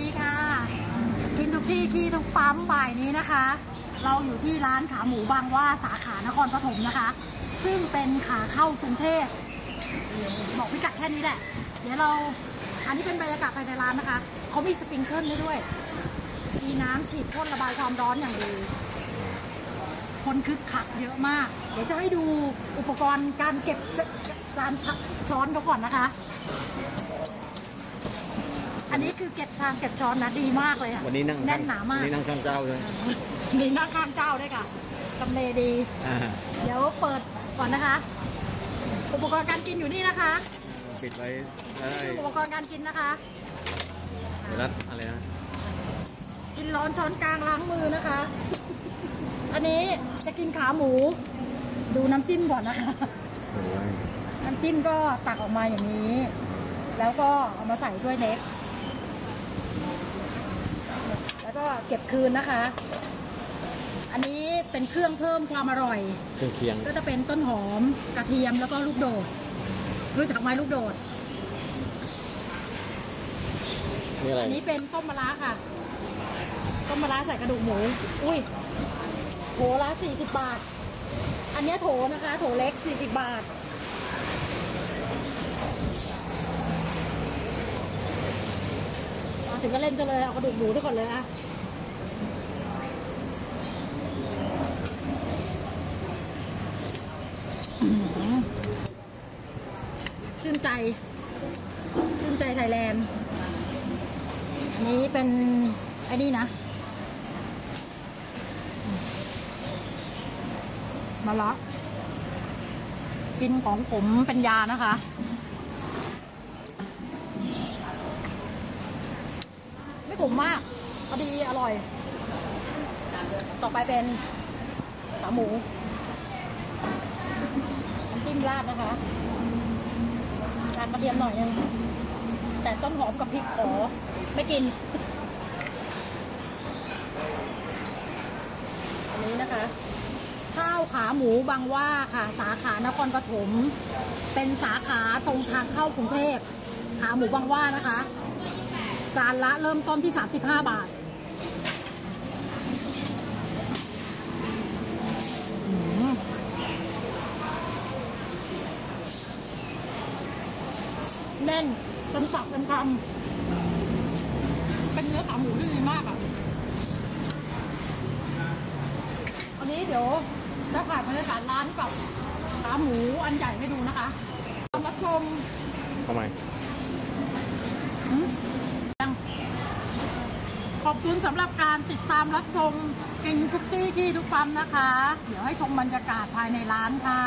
ขี้ทุกที่ที่ทุกปั๊มบ่ายนี้นะคะ เราอยู่ที่ร้านขาหมูบางว่าสาขานครปฐมนะคะ ซึ่งเป็นขาเข้ากรุงเทพบอกพิกัดแค่นี้แหละ เดี๋ยวเราอันนี้เป็นบรรยากาศภายในร้านนะคะเขามีสปริงเกิลให้ด้วย มีน้ำฉีดพ่นระบายความร้อนอย่างดี คนคึกคักเยอะมาก เดี๋ยวจะให้ดูอุปกรณ์การเก็บจจานชักช้อนเขาก่อนนะคะ อันนี้คือเก็บชามเก็บช้อนนะดีมากเลยอะวันนี้นั่งแน่นหนามากวันนี้นั่งข้างเจ้าเลยมีนั่งข้างเจ้าด้วยค่ะทำเลดีอ่าเดี๋ยวเปิดก่อนนะคะ อุปกรณ์การกินอยู่นี่นะคะ ปิดไว้ได้อุปกรณ์การกินนะคะเดี๋ยวรัดอะไรนะกินร้อนช้อนกลางล้างมือนะคะ อันนี้จะกินขาหมู ดูน้ำจิ้มก่อนนะคะโอ้ยน้ำจิ้มก็ตักออกมาอย่างนี้ แล้วก็เอามาใส่ถ้วยเล็ก แล้วก็ เก็บคืนนะคะ อันนี้เป็นเครื่องเพิ่มความอร่อย เครื่องเคียง ก็จะเป็นต้นหอมกระเทียมแล้วก็ลูกโดดรู้จักไหมลูกโดดนี่อะไรอันนี้เป็นต้มมะระค่ะต้มมะระใส่กระดูกหมู อุ้ยโถละสี่สิบบาท อันเนี้ยโถนะคะ โถเล็กสี่สิบบาทมาถึงก็เล่นกันเลย เอากระดูกหมูทุกคนเลยอะอื้อหือ ชื่นใจ ชื่นใจไทยแลนด์อันนี้เป็นไอ้นี่นะมาละกินของผมเป็นยานะคะ ไม่ขมมากพอดีอร่อย ต่อไปเป็นขาหมู จิ้มราดนะคะทานกระเทียมหน่อยนึงแต่ต้นหอมกับพริกขอไม่กิน อันนี้นะคะ ข้าวขาหมูบางว่าค่ะ สาขานครปฐมเป็นสาขาตรงทางเข้ากรุงเทพขาหมูบางว่านะคะ จานละเริ่มต้นที่ 35 บาท แน่นจนสับเป็นคำเป็นเนื้อขาหมูที่ดีมากอะวันนี้เดี๋ยวจะถ่ายบรรยากาศร้านกับขาหมูอันใหญ่ให้ดูนะคะรับชมทำไมยังขอบคุณสำหรับการติดตามรับชมกินคุกกี้ที่ทุกปั๊มนะคะ เดี๋ยวให้ชมบรรยากาศภายในร้านค่ะ